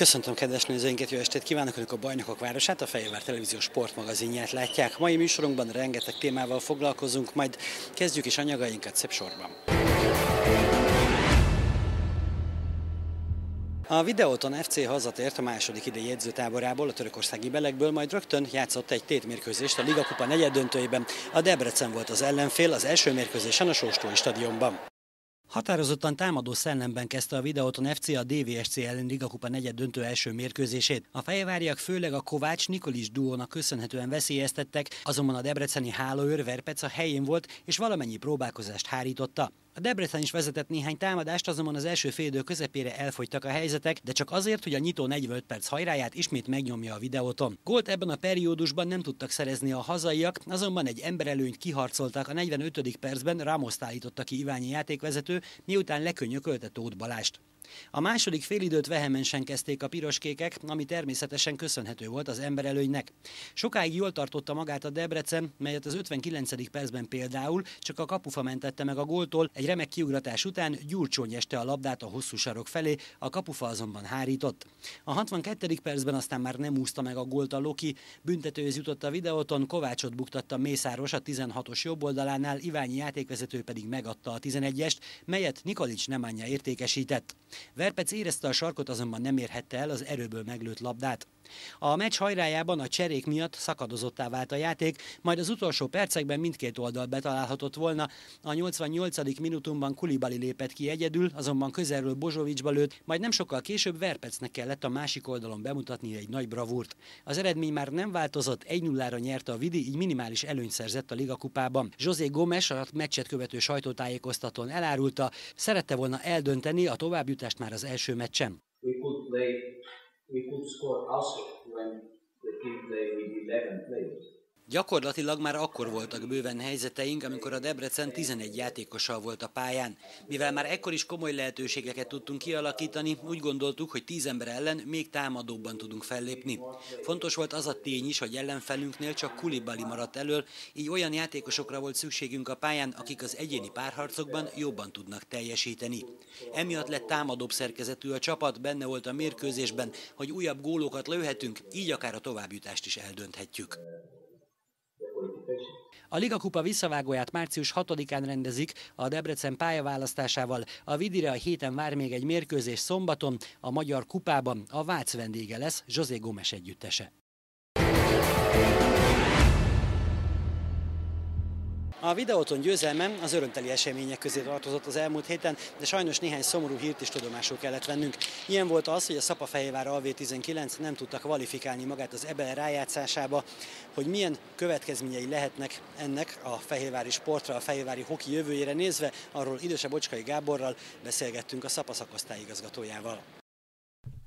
Köszöntöm kedves nézőinket, jó estét kívánok Önök a Bajnokok Városát, a Fejévár Televízió sportmagazinját látják. Mai műsorunkban rengeteg témával foglalkozunk, majd kezdjük is anyagainkat szép sorban. A videóton FC hazatért a második idei jegyzőtáborából, a törökországi belegből, majd rögtön játszott egy tétmérkőzést a Liga Kupa negyeddöntőjében. A Debrecen volt az ellenfél az első mérkőzésen a Sóstói stadionban. Határozottan támadó szellemben kezdte a videóton FC a DVSC ellen Liga Kupa negyed döntő első mérkőzését. A fejváriak főleg a Kovács Nikolis duónak köszönhetően veszélyeztettek, azonban a debreceni hálóőr Verpec a helyén volt és valamennyi próbálkozást hárította. A Debrecen is vezetett néhány támadást, azonban az első félidő közepére elfogytak a helyzetek, de csak azért, hogy a nyitó 45 perc hajráját ismét megnyomja a videóton. Gólt ebben a periódusban nem tudtak szerezni a hazaiak, azonban egy emberelőnyt kiharcoltak a 45. percben, Ramos állította ki Iványi játékvezető, miután lekönyökölte Tóth Balást. A második félidőt vehemensen kezdték a piroskékek, ami természetesen köszönhető volt az emberelőnynek. Sokáig jól tartotta magát a Debrecen, melyet az 59. percben például csak a kapufa mentette meg a góltól, egy remek kiugratás után Gyurcsony este a labdát a hosszú sarok felé, a kapufa azonban hárított. A 62. percben aztán már nem úszta meg a gólt a Loki, büntetőhöz jutott a videóton, Kovácsot buktatta Mészáros a 16-os jobb oldalánál, Iványi játékvezető pedig megadta a 11-est, melyet Nikolics Nemanja értékesített. Verpec érezte a sarkot, azonban nem érhette el az erőből meglőtt labdát. A meccs hajrájában a cserék miatt szakadozottá vált a játék, majd az utolsó percekben mindkét oldal betalálhatott volna. A 88. minutumban Kulibali lépett ki egyedül, azonban közelről Bozsovicsba lőtt, majd nem sokkal később Verpecnek kellett a másik oldalon bemutatni egy nagy bravúrt. Az eredmény már nem változott, 1-0-ra nyerte a Vidi, így minimális előnyt szerzett a Liga kupában. José Gomes a meccset követő sajtótájékoztatón elárulta, szerette volna eldönteni a továbbjutást már az első meccsen. We could play we could score also when the team play with 11 players. Gyakorlatilag már akkor voltak bőven helyzeteink, amikor a Debrecen 11 játékossal volt a pályán. Mivel már ekkor is komoly lehetőségeket tudtunk kialakítani, úgy gondoltuk, hogy 10 ember ellen még támadóbban tudunk fellépni. Fontos volt az a tény is, hogy ellenfelünknél csak Kulibali maradt elől, így olyan játékosokra volt szükségünk a pályán, akik az egyéni párharcokban jobban tudnak teljesíteni. Emiatt lett támadóbb szerkezetű a csapat, benne volt a mérkőzésben, hogy újabb gólokat lőhetünk, így akár a továbbjutást is eldönthetjük. A Liga Kupa visszavágóját március 6-án rendezik a Debrecen pályaválasztásával. A Vidire a héten vár még egy mérkőzés szombaton, a Magyar Kupában a Vác vendége lesz José Gomes együttese. A videóton győzelme az örömteli események közé tartozott az elmúlt héten, de sajnos néhány szomorú hírt is tudomásul kellett vennünk. Ilyen volt az, hogy a Szapafehérvár AV19 nem tudta kvalifikálni magát az EBL rájátszásába, hogy milyen következményei lehetnek ennek a fehérvári sportra, a fehérvári hoki jövőjére nézve, arról idősebb Bocskai Gáborral beszélgettünk a Szapa igazgatójával.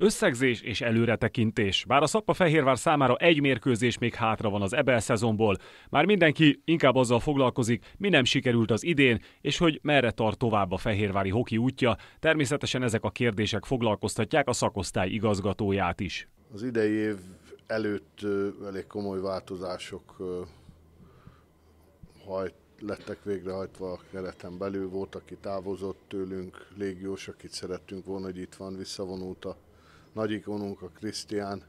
Összegzés és előretekintés. Bár a Szappa Fehérvár számára egy mérkőzés még hátra van az Ebel szezonból, már mindenki inkább azzal foglalkozik, mi nem sikerült az idén, és hogy merre tart tovább a Fehérvári hoki útja. Természetesen ezek a kérdések foglalkoztatják a szakosztály igazgatóját is. Az idei év előtt elég komoly változások hajt, lettek végrehajtva a kereten belül. Volt, aki távozott tőlünk, légiós, akit szerettünk volna, hogy itt van, visszavonult a nagy ikonunk, a Krisztián.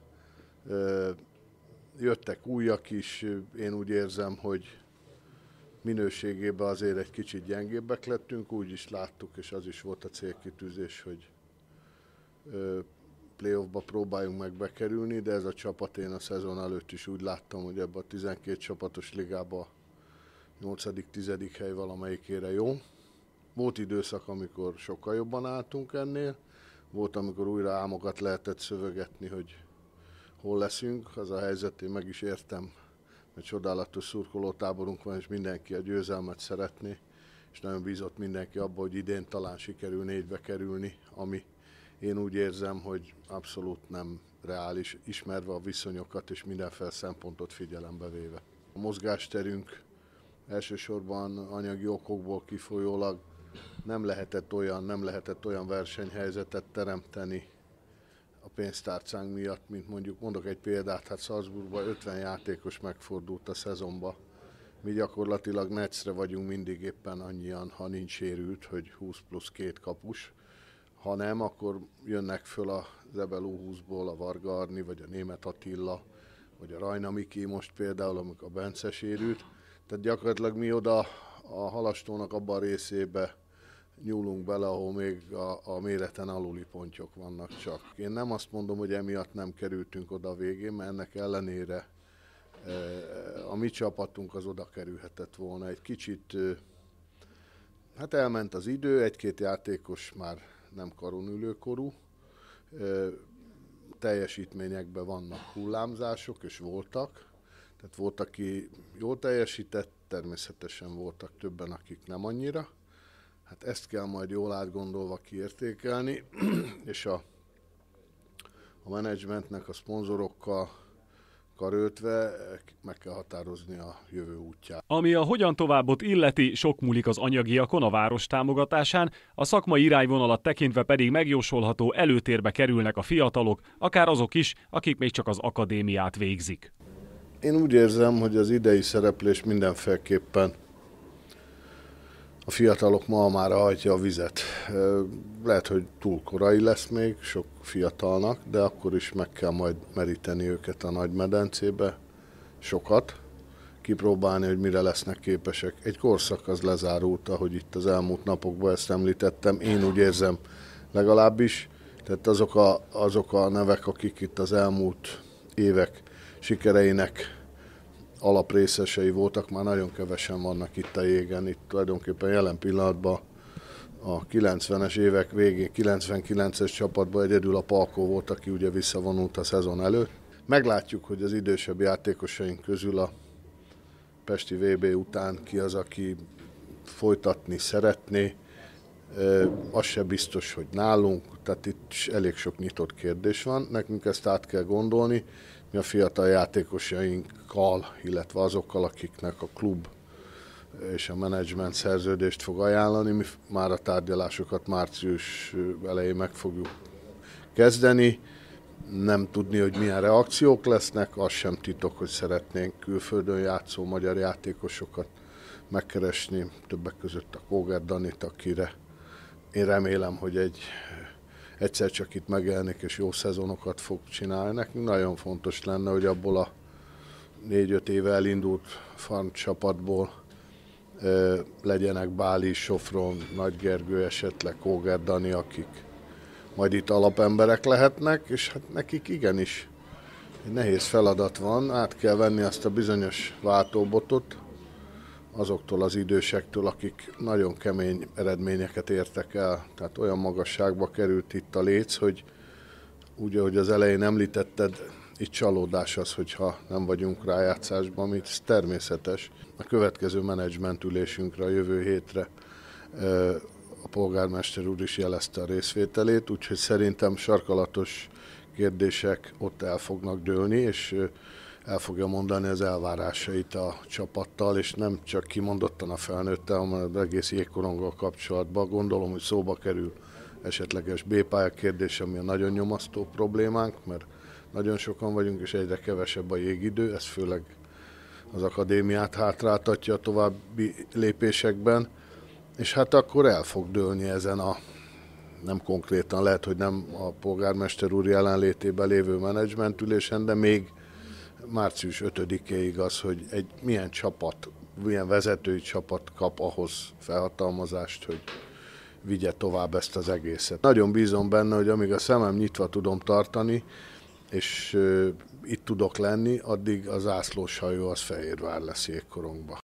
Jöttek újak is, én úgy érzem, hogy minőségében azért egy kicsit gyengébbek lettünk, úgy is láttuk, és az is volt a célkitűzés, hogy playoffba próbáljunk meg bekerülni, de ez a csapat én a szezon előtt is úgy láttam, hogy ebbe a 12 csapatos ligába 8.-10. hely valamelyikére jó. Volt időszak, amikor sokkal jobban álltunk ennél, volt, amikor újra álmokat lehetett szövegetni, hogy hol leszünk. Az a helyzet, én meg is értem, mert csodálatos szurkolótáborunk van, és mindenki a győzelmet szeretné, és nagyon bízott mindenki abba, hogy idén talán sikerül négybe kerülni, ami én úgy érzem, hogy abszolút nem reális, ismerve a viszonyokat és mindenféle szempontot figyelembe véve. A mozgásterünk elsősorban anyagi okokból kifolyólag nem lehetett olyan, nem lehetett olyan versenyhelyzetet teremteni a pénztárcánk miatt, mint mondjuk, mondok egy példát, hát Salzburgban 50 játékos megfordult a szezonba. Mi gyakorlatilag Netszre vagyunk mindig éppen annyian, ha nincs sérült, hogy 20 plusz két kapus. Ha nem, akkor jönnek föl a Zebel 20-ból a Varga vagy a Német Attila, vagy a Rajna Miki most például, amikor a Bence sérült. Tehát gyakorlatilag mi oda a halastónak abban a részébe nyúlunk bele, ahol még a, a méreten aluli pontyok vannak csak. Én nem azt mondom, hogy emiatt nem kerültünk oda a végén, mert ennek ellenére eh, a mi csapatunk az oda kerülhetett volna. Egy kicsit, eh, hát elment az idő, egy-két játékos már nem karonülőkorú, eh, teljesítményekben vannak hullámzások, és voltak. Tehát volt, aki jól teljesített, természetesen voltak többen, akik nem annyira. Hát ezt kell majd jól átgondolva kiértékelni, és a, a menedzsmentnek a szponzorokkal karöltve meg kell határozni a jövő útját. Ami a hogyan továbbot illeti, sok múlik az anyagiakon a város támogatásán, a szakmai irányvonalat tekintve pedig megjósolható előtérbe kerülnek a fiatalok, akár azok is, akik még csak az akadémiát végzik. Én úgy érzem, hogy az idei szereplés mindenféleképpen a fiatalok ma már hajtja a vizet. Lehet, hogy túl korai lesz még sok fiatalnak, de akkor is meg kell majd meríteni őket a nagy medencébe, sokat, kipróbálni, hogy mire lesznek képesek. Egy korszak az lezárult, ahogy itt az elmúlt napokban ezt említettem, én úgy érzem legalábbis, tehát azok a, azok a nevek, akik itt az elmúlt évek sikereinek alaprészesei voltak, már nagyon kevesen vannak itt a jégen. Itt tulajdonképpen jelen pillanatban a 90-es évek végén, 99-es csapatban egyedül a Palkó volt, aki ugye visszavonult a szezon előtt. Meglátjuk, hogy az idősebb játékosaink közül a Pesti VB után ki az, aki folytatni szeretné. Az se biztos, hogy nálunk, tehát itt elég sok nyitott kérdés van. Nekünk ezt át kell gondolni, mi a fiatal játékosainkkal, illetve azokkal, akiknek a klub és a menedzsment szerződést fog ajánlani. Mi már a tárgyalásokat március elején meg fogjuk kezdeni. Nem tudni, hogy milyen reakciók lesznek, az sem titok, hogy szeretnénk külföldön játszó magyar játékosokat megkeresni, többek között a Kóger Danit, akire én remélem, hogy egy egyszer csak itt megjelenik és jó szezonokat fog csinálni. Nekünk nagyon fontos lenne, hogy abból a négy-öt éve elindult farm csapatból ö, legyenek Báli, Sofron, Nagy Gergő, esetleg Kóger Dani, akik majd itt alapemberek lehetnek, és hát nekik igenis egy nehéz feladat van, át kell venni azt a bizonyos váltóbotot, azoktól az idősektől, akik nagyon kemény eredményeket értek el. Tehát olyan magasságba került itt a léc, hogy úgy, ahogy az elején említetted, itt csalódás az, hogyha nem vagyunk rájátszásban, amit természetes. A következő menedzsment ülésünkre a jövő hétre a polgármester úr is jelezte a részvételét, úgyhogy szerintem sarkalatos kérdések ott el fognak dőlni, és el fogja mondani az elvárásait a csapattal, és nem csak kimondottan a felnőttel, hanem az egész jégkoronggal kapcsolatban. Gondolom, hogy szóba kerül esetleges B-pálya kérdés, ami a nagyon nyomasztó problémánk, mert nagyon sokan vagyunk, és egyre kevesebb a jégidő, ez főleg az akadémiát hátráltatja a további lépésekben, és hát akkor el fog dőlni ezen a nem konkrétan, lehet, hogy nem a polgármester úr jelenlétében lévő menedzsmentülésen, de még március 5-éig az, hogy egy milyen csapat, milyen vezetői csapat kap ahhoz felhatalmazást, hogy vigye tovább ezt az egészet. Nagyon bízom benne, hogy amíg a szemem nyitva tudom tartani, és itt tudok lenni, addig az ászlós hajó az Fehérvár lesz jégkorongba.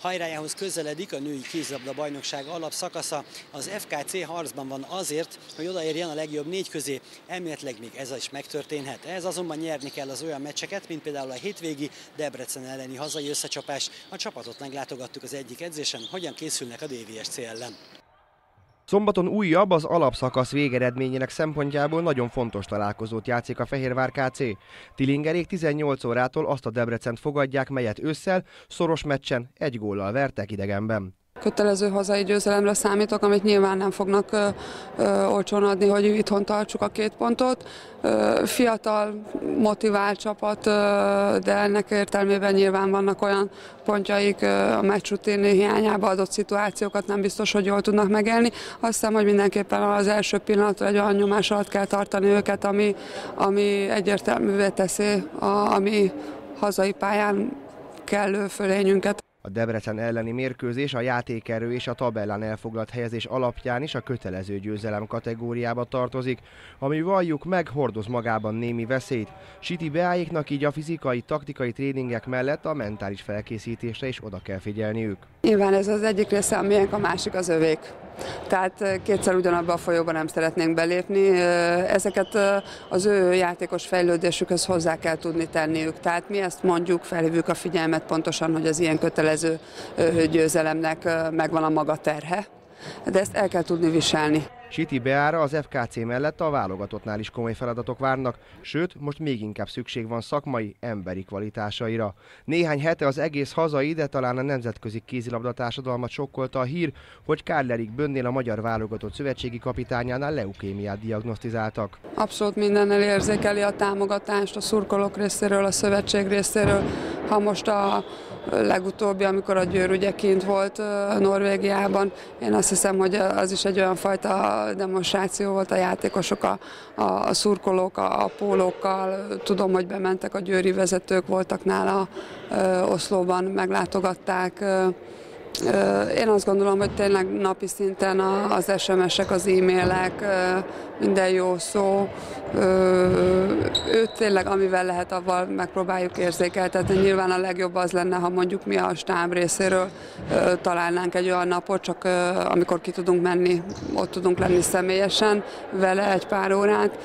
Hajrájához közeledik a női kézlabda bajnokság alapszakasza. Az FKC harcban van azért, hogy odaérjen a legjobb négy közé. Elméletileg még ez is megtörténhet. Ez azonban nyerni kell az olyan meccseket, mint például a hétvégi Debrecen elleni hazai összecsapás. A csapatot meglátogattuk az egyik edzésen, hogyan készülnek a DVSC ellen. Szombaton újabb, az alapszakasz végeredményének szempontjából nagyon fontos találkozót játszik a Fehérvár KC. Tilingerék 18 órától azt a Debrecent fogadják, melyet ősszel szoros meccsen egy góllal vertek idegenben. Kötelező hazai győzelemre számítok, amit nyilván nem fognak ö, ö, olcsón adni, hogy itthon tartsuk a két pontot. Ö, fiatal, motivált csapat, ö, de ennek értelmében nyilván vannak olyan pontjaik ö, a meccsrutin hiányába adott szituációkat nem biztos, hogy jól tudnak megélni. Azt hiszem, hogy mindenképpen az első pillanatra egy olyan nyomás alatt kell tartani őket, ami, ami egyértelművé teszi a, ami hazai pályán kellő fölényünket. A Debrecen elleni mérkőzés a játékerő és a tabellán elfoglalt helyezés alapján is a kötelező győzelem kategóriába tartozik, ami valljuk meg hordoz magában némi veszélyt. Siti Beáéknak így a fizikai, taktikai tréningek mellett a mentális felkészítésre is oda kell figyelniük. Nyilván ez az egyik része, amilyen a másik az övék. Tehát kétszer ugyanabba a folyóba nem szeretnénk belépni. Ezeket az ő játékos fejlődésükhöz hozzá kell tudni tenniük. Tehát mi ezt mondjuk, felhívjuk a figyelmet pontosan, hogy az ilyen kötelező győzelemnek megvan a maga terhe, de ezt el kell tudni viselni. Siti Beára az FKC mellett a válogatottnál is komoly feladatok várnak, sőt, most még inkább szükség van szakmai, emberi kvalitásaira. Néhány hete az egész hazai, de talán a nemzetközi kézilabdatársadalmat sokkolta a hír, hogy Kárlerik Bönnél a magyar válogatott szövetségi kapitányánál leukémiát diagnosztizáltak. Abszolút mindennel érzékeli a támogatást a szurkolók részéről, a szövetség részéről. Ha most a legutóbbi, amikor a Győr ugye kint volt Norvégiában. Én azt hiszem, hogy az is egy olyan fajta demonstráció volt a játékosok, a, a, a szurkolók, a, a pólókkal. Tudom, hogy bementek a győri vezetők, voltak nála Oszlóban, meglátogatták. Én azt gondolom, hogy tényleg napi szinten az SMS-ek, az e-mailek, minden jó szó, őt tényleg amivel lehet, avval megpróbáljuk érzékeltetni. Nyilván a legjobb az lenne, ha mondjuk mi a stáb részéről találnánk egy olyan napot, csak amikor ki tudunk menni, ott tudunk lenni személyesen vele egy pár órát.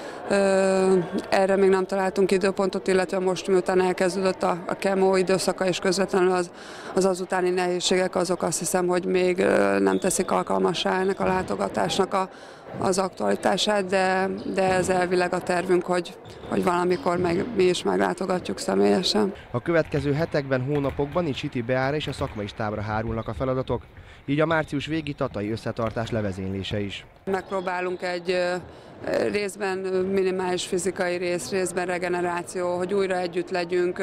Erre még nem találtunk időpontot, illetve most miután elkezdődött a, a kemó időszaka és közvetlenül az, az azutáni nehézségek, azok azt hiszem, hogy még nem teszik alkalmassá ennek a látogatásnak a, az aktualitását, de, de ez elvileg a tervünk, hogy, hogy valamikor meg, mi is meglátogatjuk személyesen. A következő hetekben, hónapokban itt Siti Beára és a szakmai stábra hárulnak a feladatok, így a március végi tatai összetartás levezénylése is. Megpróbálunk egy részben minimális fizikai rész, részben regeneráció, hogy újra együtt legyünk.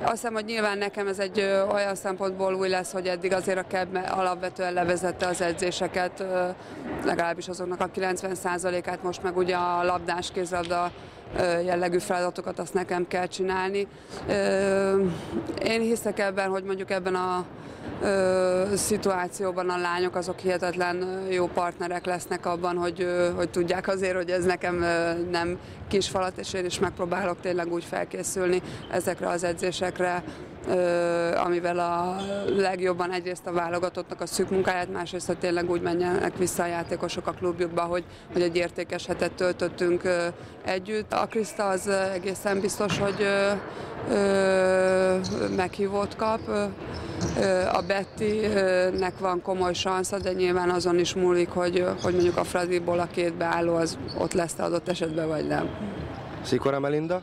Azt hiszem, hogy nyilván nekem ez egy olyan szempontból új lesz, hogy eddig azért a KEB alapvetően levezette az edzéseket, legalábbis azoknak a 90%-át, most meg ugye a labdás kézlabda jellegű feladatokat azt nekem kell csinálni. Én hiszek ebben, hogy mondjuk ebben a szituációban a lányok azok hihetetlen jó partnerek lesznek abban, hogy, hogy tudják azért, hogy ez nekem nem kis falat, és én is megpróbálok tényleg úgy felkészülni ezekre az edzésekre, amivel a legjobban egyrészt a válogatottnak a szűk munkáját, másrészt, hogy tényleg úgy menjenek vissza a játékosok a klubjukba, hogy, hogy egy értékes hetet töltöttünk együtt. A Krista az egészen biztos, hogy meghívót kap. A Betty-nek van komoly szansza, de nyilván azon is múlik, hogy, hogy mondjuk a Fradiból a két beálló az ott lesz adott esetben, vagy nem. Szikora Melinda?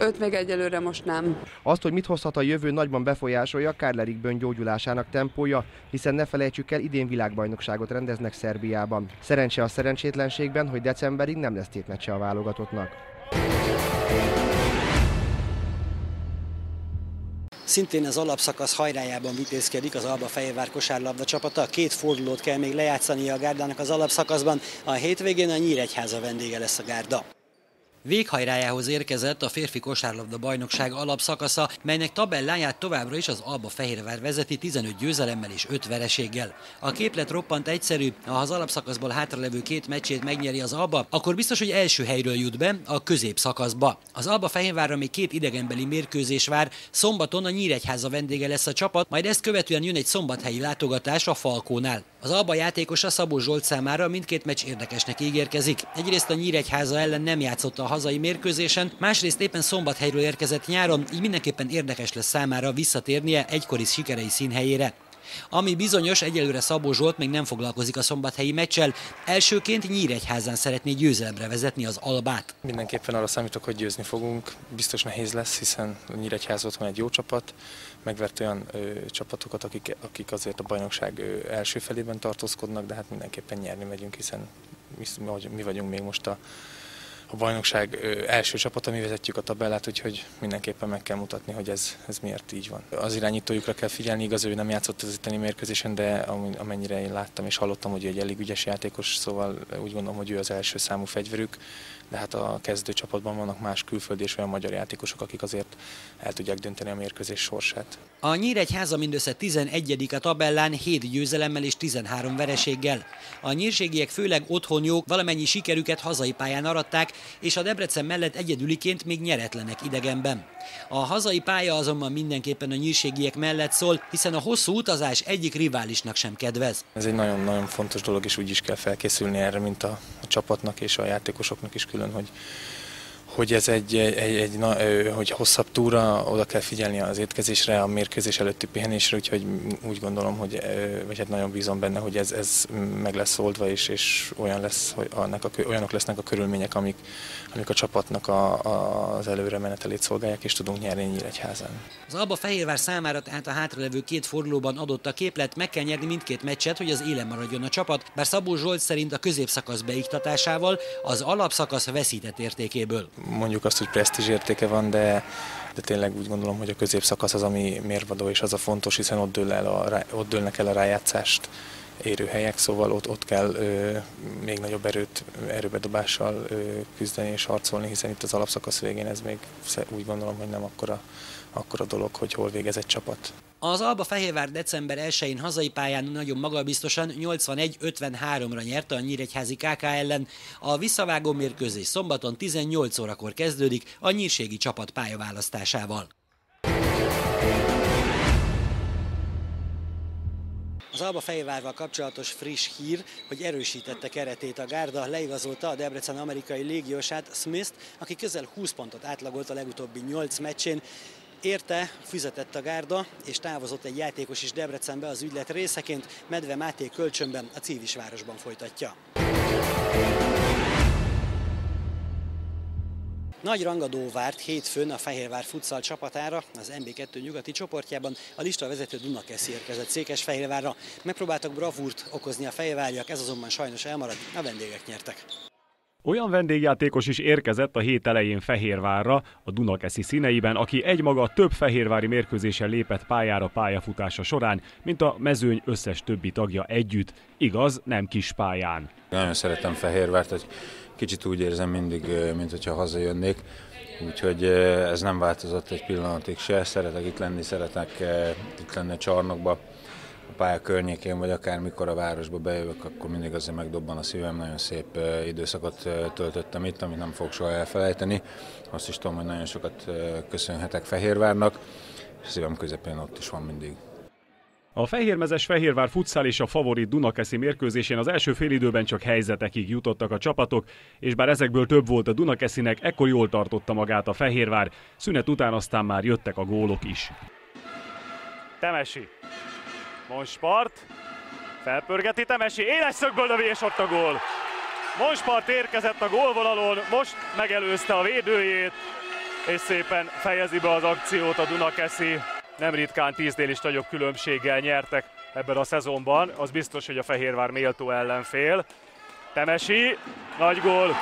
Őt még egyelőre most nem. Azt, hogy mit hozhat a jövő, nagyban befolyásolja Kárlerik Bön gyógyulásának tempója, hiszen ne felejtsük el, idén világbajnokságot rendeznek Szerbiában. Szerencse a szerencsétlenségben, hogy decemberig nem lesz tétmecse a válogatottnak. Szintén az alapszakasz hajrájában vitézkedik az Alba Fehérvár kosárlabda csapata. Két fordulót kell még lejátszani a gárdának az alapszakaszban. A hétvégén a Nyíregyháza vendége lesz a gárda. Véghajrájához érkezett a férfi kosárlabda bajnokság alapszakasza, melynek tabelláját továbbra is az Alba Fehérvár vezeti 15 győzelemmel és 5 vereséggel. A képlet roppant egyszerű, ha az alapszakaszból hátralevő két meccsét megnyeri az Alba, akkor biztos, hogy első helyről jut be a középszakaszba. Az Alba Fehérvárra még két idegenbeli mérkőzés vár, szombaton a Nyíregyháza vendége lesz a csapat, majd ezt követően jön egy szombathelyi látogatás a Falkónál. Az Alba játékosa Szabó Zsolt számára mindkét meccs érdekesnek ígérkezik. Egyrészt a Nyíregyháza ellen nem játszott a hazai mérkőzésen, másrészt éppen szombathelyről érkezett nyáron, így mindenképpen érdekes lesz számára visszatérnie egykori sikerei színhelyére. Ami bizonyos, egyelőre Szabó Zsolt még nem foglalkozik a szombathelyi meccsel. Elsőként Nyíregyházán szeretné győzelemre vezetni az Albát. Mindenképpen arra számítok, hogy győzni fogunk. Biztos nehéz lesz, hiszen Nyíregyház ott van egy jó csapat, megvert olyan ö, csapatokat, akik, akik azért a bajnokság ö, első felében tartózkodnak, de hát mindenképpen nyerni megyünk, hiszen mi, mi vagyunk még most a a bajnokság első csapata, mi vezetjük a tabellát, úgyhogy mindenképpen meg kell mutatni, hogy ez, ez miért így van. Az irányítójukra kell figyelni, igaz, ő nem játszott az itteni mérkőzésen, de amennyire én láttam és hallottam, hogy egy elég ügyes játékos, szóval úgy gondolom, hogy ő az első számú fegyverük, de hát a kezdő csapatban vannak más külföldi és olyan magyar játékosok, akik azért el tudják dönteni a mérkőzés sorsát. A Nyíregyháza mindössze 11. a tabellán 7 győzelemmel és 13 vereséggel. A nyírségiek főleg otthon jók, valamennyi sikerüket hazai pályán aratták, és a Debrecen mellett egyedüliként még nyeretlenek idegenben. A hazai pálya azonban mindenképpen a nyírségiek mellett szól, hiszen a hosszú utazás egyik riválisnak sem kedvez. Ez egy nagyon-nagyon fontos dolog, és úgy is kell felkészülni erre, mint a, a csapatnak és a játékosoknak is külön, hogy hogy ez egy, egy, egy, na, hogy hosszabb túra, oda kell figyelni az étkezésre, a mérkőzés előtti pihenésre, úgyhogy úgy gondolom, hogy, vagy hát nagyon bízom benne, hogy ez, ez meg lesz oldva, és, és olyan lesz, hogy annak a, olyanok lesznek a körülmények, amik, amik a csapatnak a, a, az előre menetelét szolgálják, és tudunk nyerni Nyíregyházán. Az Alba Fehérvár számára tehát a hátralevő két fordulóban adott a képlet, meg kell nyerni mindkét meccset, hogy az élen maradjon a csapat, bár Szabó Zsolt szerint a középszakasz beiktatásával az alapszakasz veszített értékéből mondjuk azt, hogy presztízs értéke van, de, de tényleg úgy gondolom, hogy a középszakasz az, ami mérvadó, és az a fontos, hiszen ott, dől el a, ott dőlnek el a rájátszást érő helyek, szóval ott, ott kell ö, még nagyobb erőt, erőbedobással ö, küzdeni és harcolni, hiszen itt az alapszakasz végén ez még úgy gondolom, hogy nem akkora, akkora dolog, hogy hol végez egy csapat. Az Alba Fehérvár december 1-én hazai pályán nagyon magabiztosan 81-53-ra nyerte a Nyíregyházi KK ellen. A visszavágó mérkőzés szombaton 18 órakor kezdődik a nyírségi csapat pályaválasztásával. Az Alba Fejvárval kapcsolatos friss hír, hogy erősítette keretét a Gárda, leigazolta a Debrecen amerikai légiósát Smith-t, aki közel 20 pontot átlagolt a legutóbbi 8 meccsén. Érte, fizetett a gárda, és távozott egy játékos is Debrecenbe az ügylet részeként, Medve Máté kölcsönben a Cívisvárosban folytatja. Nagy rangadó várt hétfőn a Fehérvár futsal csapatára, az MB2 nyugati csoportjában a lista vezető Dunakeszi érkezett Székesfehérvárra. Megpróbáltak bravúrt okozni a fejváriak, ez azonban sajnos elmaradt, a vendégek nyertek. Olyan vendégjátékos is érkezett a hét elején Fehérvárra, a Dunakeszi színeiben, aki egymaga több fehérvári mérkőzésen lépett pályára pályafutása során, mint a mezőny összes többi tagja együtt, igaz, nem kis pályán. Nagyon szeretem Fehérvárt, hogy kicsit úgy érzem mindig, mint hogyha hazajönnék, úgyhogy ez nem változott egy pillanatig se. Szeretek itt lenni, szeretek itt lenni a csarnokba, pálya környékén, vagy akár mikor a városba bejövök, akkor mindig azért megdobban a szívem. Nagyon szép időszakot töltöttem itt, amit nem fogok soha elfelejteni. Azt is tudom, hogy nagyon sokat köszönhetek Fehérvárnak, és szívem közepén ott is van mindig. A Fehérmezes Fehérvár futszál és a favorit Dunakeszi mérkőzésén az első félidőben csak helyzetekig jutottak a csapatok, és bár ezekből több volt a Dunakeszinek, ekkor jól tartotta magát a Fehérvár, szünet után aztán már jöttek a gólok is. Temesi. Monspart. Felpörgeti Temesi. Éles szögből lövi, és ott a gól. Monspart érkezett a gólvonalon, most megelőzte a védőjét, és szépen fejezi be az akciót a Dunakeszi nem ritkán tíznél is nagyobb különbséggel nyertek ebben a szezonban. Az biztos, hogy a Fehérvár méltó ellenfél. Temesi, nagy gól.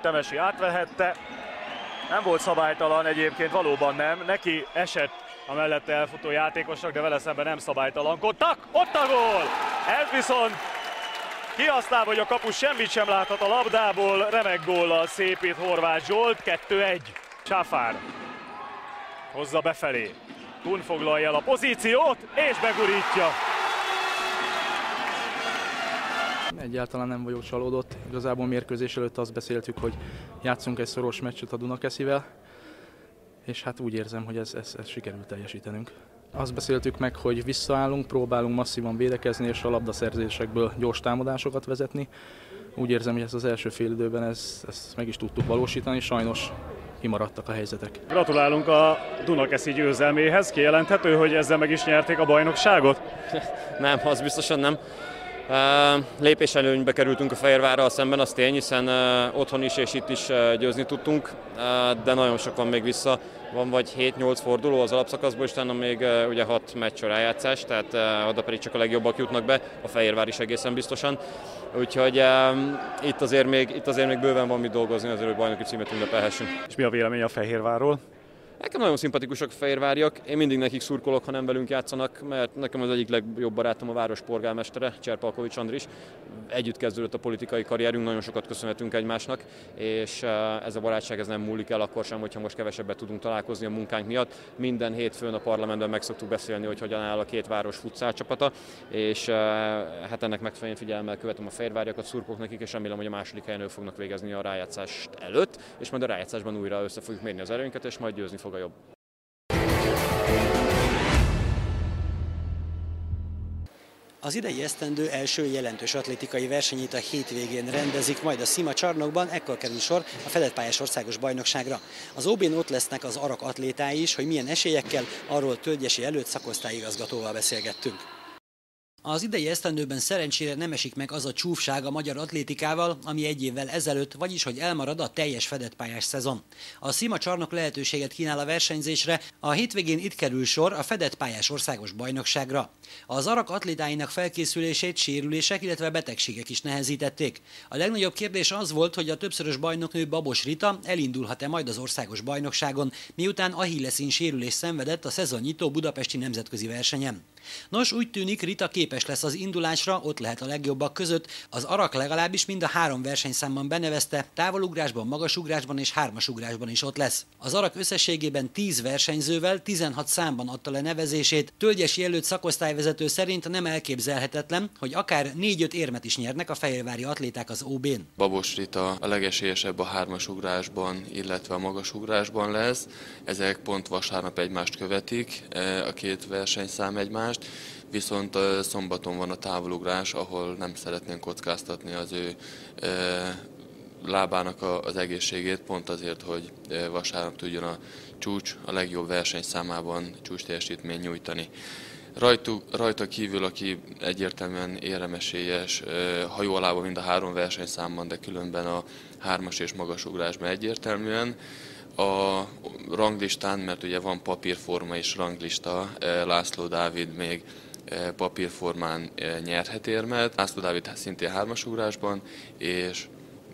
Temesi átvehette. Nem volt szabálytalan egyébként, valóban nem. Neki esett a mellette elfutó játékosnak, de vele szemben nem szabálytalankodtak. Ott a gól! Ez viszont Kihasználva, hogy a kapus semmit sem láthat a labdából, remek góllal szépít Horváth Zsolt, 2-1. Csáfár hozza befelé. Kun foglalja el a pozíciót, és begurítja. Egyáltalán nem vagyok csalódott. Igazából mérkőzés előtt azt beszéltük, hogy játszunk egy szoros meccset a Dunakeszivel, és hát úgy érzem, hogy ez, ez, ez sikerült teljesítenünk. Azt beszéltük meg, hogy visszaállunk, próbálunk masszívan védekezni és a labdaszerzésekből gyors támadásokat vezetni. Úgy érzem, hogy ez az első fél időben ezt, ezt meg is tudtuk valósítani, sajnos kimaradtak a helyzetek. Gratulálunk a Dunakeszi győzelméhez. Kijelenthető, hogy ezzel meg is nyerték a bajnokságot? nem, az biztosan nem. Lépés előnybe kerültünk a Fehérvárral szemben, az tény, hiszen otthon is és itt is győzni tudtunk, de nagyon sok van még vissza. Van vagy 7-8 forduló az alapszakaszból, és utána még ugye 6 meccs rájátszás, tehát oda pedig csak a legjobbak jutnak be, a Fehérvár is egészen biztosan. Úgyhogy itt, azért még, itt azért még bőven van mit dolgozni, azért, hogy bajnoki címet ünnepelhessünk. És mi a vélemény a Fehérvárról? Nekem nagyon szimpatikusak fehérváriak, én mindig nekik szurkolok, ha nem velünk játszanak, mert nekem az egyik legjobb barátom a város polgármestere, Cserpalkovics Andris. Együtt kezdődött a politikai karrierünk, nagyon sokat köszönhetünk egymásnak, és eh, ez a barátság ez nem múlik el akkor sem, hogyha most kevesebbet tudunk találkozni a munkánk miatt. Minden hétfőn a parlamentben meg szoktuk beszélni, hogy hogyan áll a két város futszál csapata, és eh, hát ennek megfelelően figyelemmel követem a fehérváriakat, szurkolok nekik, és remélem, hogy a második helyen ők fognak végezni a rájátszást előtt, és majd a rájátszásban újra össze fogjuk mérni az erőnket, és majd győzni fog a jobb. Az idei esztendő első jelentős atlétikai versenyét a hétvégén rendezik, majd a Szima csarnokban ekkor kerül sor a fedett pályás országos bajnokságra. Az OB-n ott lesznek az arak atlétái is, hogy milyen esélyekkel, arról Tölgyesi előtt szakosztályigazgatóval beszélgettünk. Az idei esztendőben szerencsére nem esik meg az a csúfság a magyar atlétikával, ami egy évvel ezelőtt, vagyis hogy elmarad a teljes fedett pályás szezon. A Szima csarnok lehetőséget kínál a versenyzésre, a hétvégén itt kerül sor a fedett pályás országos bajnokságra. Az arak atlétáinak felkészülését sérülések, illetve betegségek is nehezítették. A legnagyobb kérdés az volt, hogy a többszörös bajnoknő Babos Rita elindulhat-e majd az országos bajnokságon, miután Achilleszín sérülés szenvedett a szezonnyitó budapesti nemzetközi versenyen. Nos, úgy tűnik, Rita képes lesz az indulásra, ott lehet a legjobbak között. Az Arak legalábbis mind a három versenyszámban benevezte, távolugrásban, magasugrásban és hármasugrásban is ott lesz. Az Arak összességében 10 versenyzővel 16 számban adta le nevezését. Tölgyesi előtt szakosztályvezető szerint nem elképzelhetetlen, hogy akár 4-5 érmet is nyernek a fehérvári atléták az OB-n. Babos Rita a legesélyesebb a hármasugrásban, illetve a magasugrásban lesz. Ezek pont vasárnap egymást követik, e, a két versenyszám egymást egymást, viszont szombaton van a távolugrás, ahol nem szeretnénk kockáztatni az ő lábának az egészségét, pont azért, hogy vasárnap tudjon a csúcs a legjobb versenyszámában csúcs teljesítmény nyújtani. Rajtuk, rajta kívül, aki egyértelműen éremesélyes, hajóalában mind a három versenyszámban, de különben a hármas és magasugrásban egyértelműen, a ranglistán, mert ugye van papírforma és ranglista, eh, László Dávid még eh, papírformán eh, nyerhet érmet, László Dávid szintén hármasugrásban, és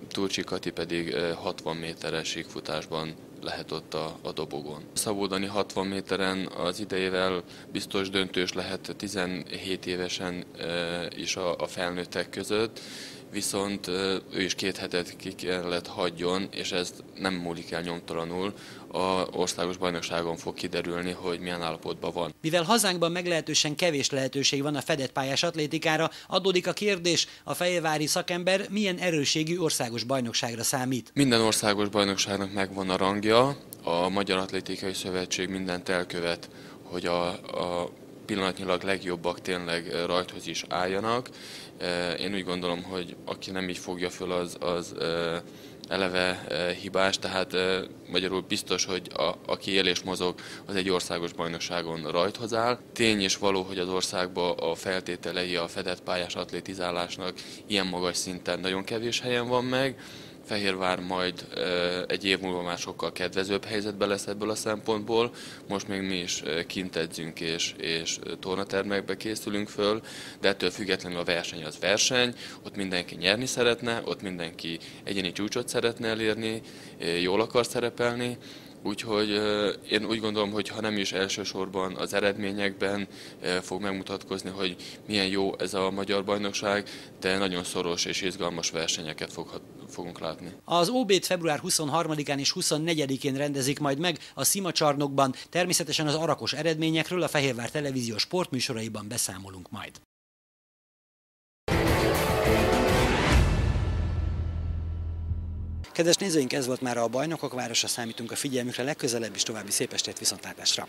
Turcsi Kati pedig 60 méteres síkfutásban lehet ott a, a dobogon. Szabódani 60 méteren az idejével biztos döntős lehet 17 évesen is a, a felnőttek között, viszont ő is két hetet ki kellett hagyjon, és ez nem múlik el nyomtalanul. A országos bajnokságon fog kiderülni, hogy milyen állapotban van. Mivel hazánkban meglehetősen kevés lehetőség van a fedett pályás atlétikára, adódik a kérdés, a fejvári szakember milyen erőségű országos bajnokságra számít. Minden országos bajnokságnak megvan a rangja, a Magyar Atlétikai Szövetség mindent elkövet, hogy a, a pillanatnyilag legjobbak tényleg rajthoz is álljanak. Én úgy gondolom, hogy aki nem így fogja föl, az, az eleve hibás, tehát magyarul biztos, hogy a, aki él és mozog, az egy országos bajnokságon rajthoz áll. Tény és való, hogy az országban a feltételei a fedett pályás atlétizálásnak ilyen magas szinten nagyon kevés helyen van meg, Fehérvár majd egy év múlva már sokkal kedvezőbb helyzetben lesz ebből a szempontból. Most még mi is kint edzünk és, és tornatermekbe készülünk föl, de ettől függetlenül a verseny az verseny, ott mindenki nyerni szeretne, ott mindenki egyéni csúcsot szeretne elérni, jól akar szerepelni, Úgyhogy én úgy gondolom, hogy ha nem is elsősorban az eredményekben fog megmutatkozni, hogy milyen jó ez a magyar bajnokság, de nagyon szoros és izgalmas versenyeket foghat, fogunk látni. Az OB-t február 23-án és 24-én rendezik majd meg a Szima csarnokban. Természetesen az arakos eredményekről a Fehérvár Televízió sportműsoraiban beszámolunk majd. Kedves nézőink, ez volt már a Bajnokok Városa, számítunk a figyelmükre legközelebb is további szép estét viszontlátásra!